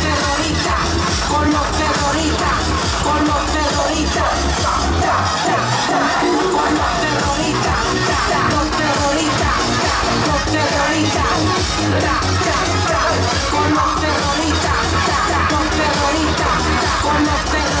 terroristas, con los terroristas, con los terroristas, con los terroristas, los terroristas, los terroristas, con los terroristas, los terroristas, con los terroristas,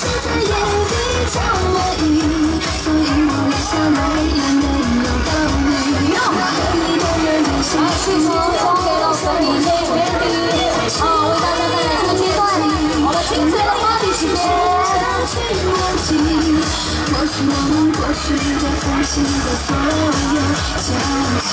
现在也比较满意，所以我留下来也没有道理。和你都在练习。去说送给了所有的美女啊！为大家带来这个阶段我们青春的 party 时间。或许我们过去就放弃的所有交集。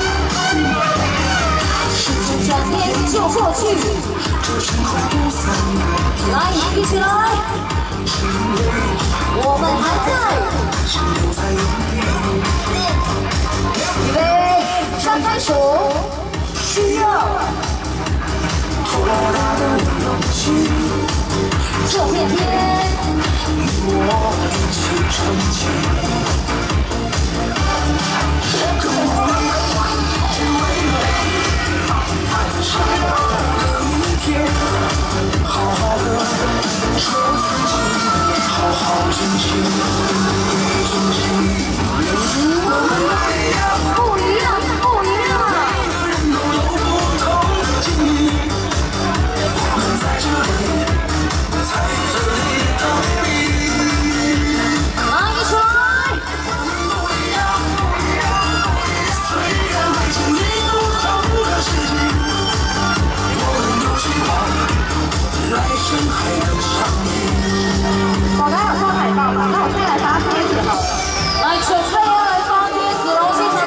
就过去，来，一起来！我们还在。预备，张开手，需要。这片天，